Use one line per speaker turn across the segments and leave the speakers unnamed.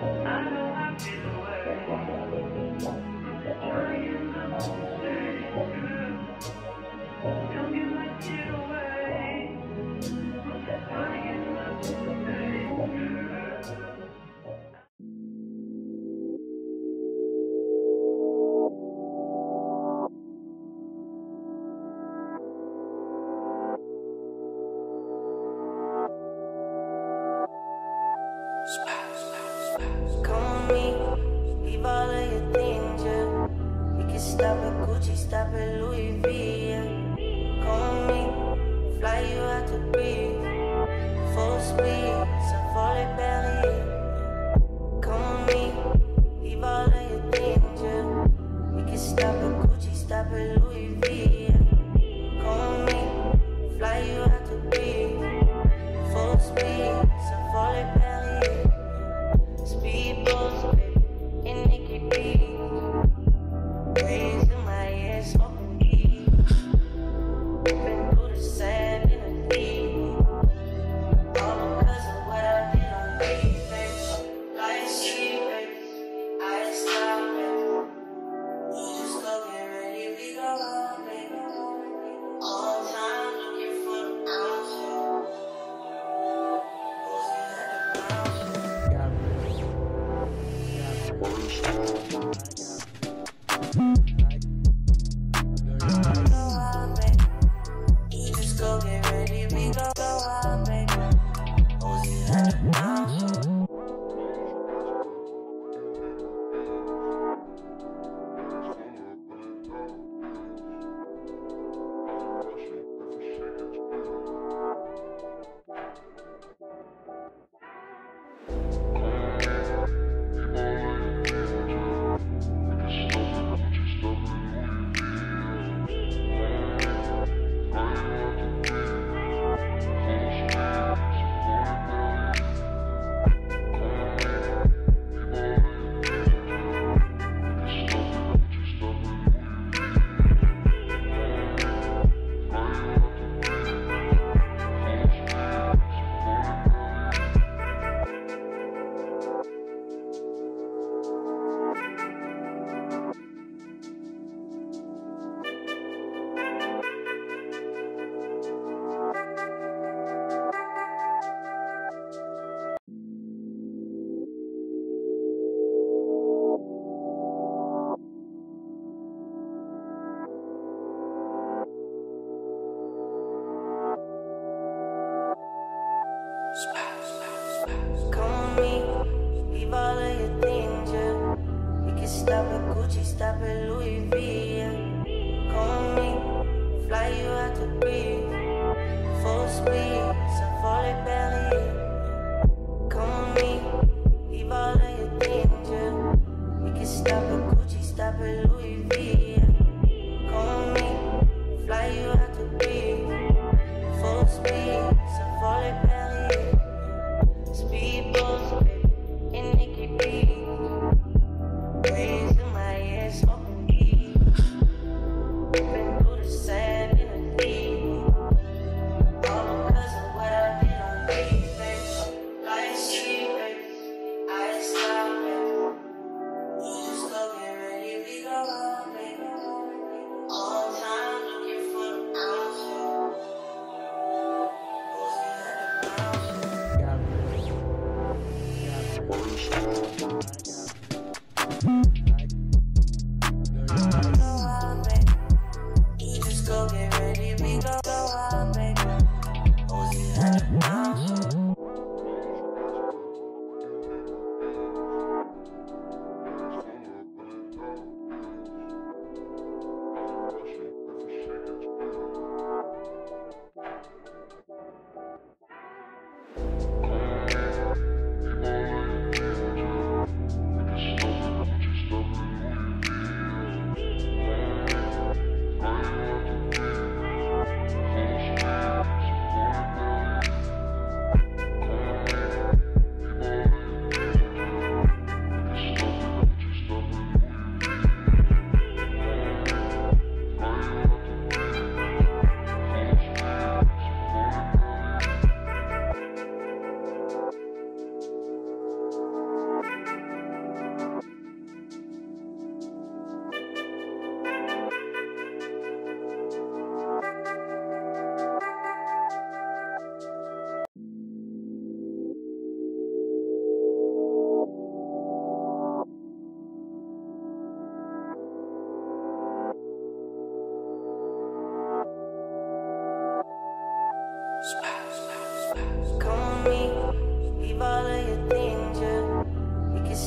I know I'm feeling stopy Gucci, stopy Louis Ah. sta per Gucci, sta per Louis V.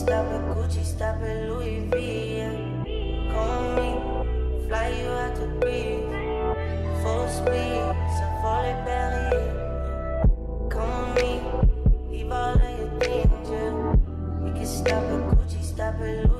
stop at Gucci, stop at Louis V. Yeah. With me, fly you out to breathe. Full speed, so fall it Paris. With me, leave all of your things, yeah. We can stop at Gucci, stop at Louis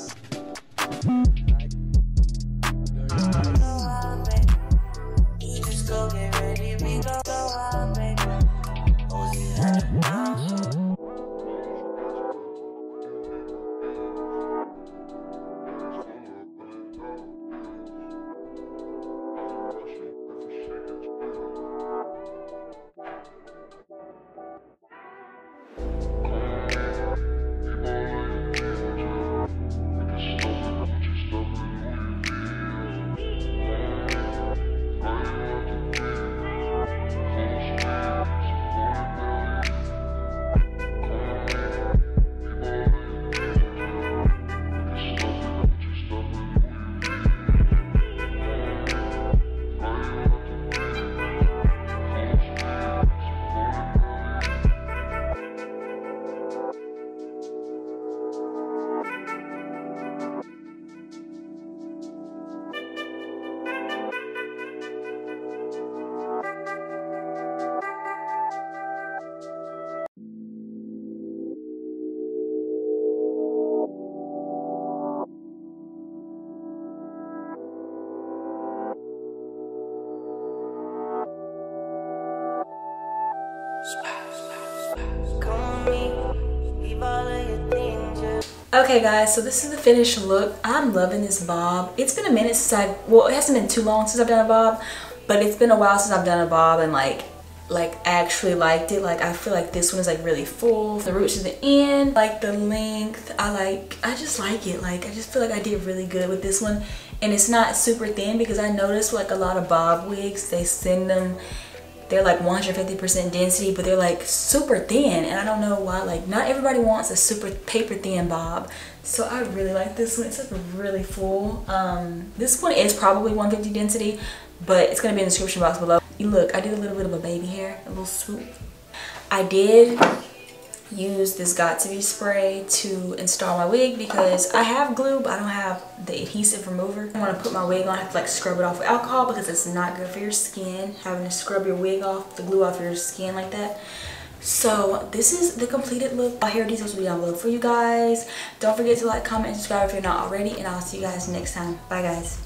Okay guys, so this is the finished look. I'm loving this bob. It's been a minute since I've, well it hasn't been too long since I've done a bob, but it's been a while since I've done a bob and like, like actually liked it. Like I feel like this one is like really full. The roots to the end, like the length, I like, I just like it. Like I just feel like I did really good with this one. And it's not super thin because I noticed like a lot of bob wigs, they send them they're like 150% density but they're like super thin and I don't know why like not everybody wants a super paper thin bob. So I really like this one. It's like really full. Um this one is probably 150 density but it's gonna be in the description box below. You look I did a little bit of a baby hair a little swoop. I did use this got2b spray to install my wig because I have glue but I don't have the adhesive remover. I want to put my wig on, I have to like scrub it off with alcohol because it's not good for your skin having to scrub your wig off, the glue off your skin like that. So this is the completed look. My hair details will be down below for you guys. Don't forget to like, comment, and subscribe if you're not already and I'll see you guys next time. Bye guys.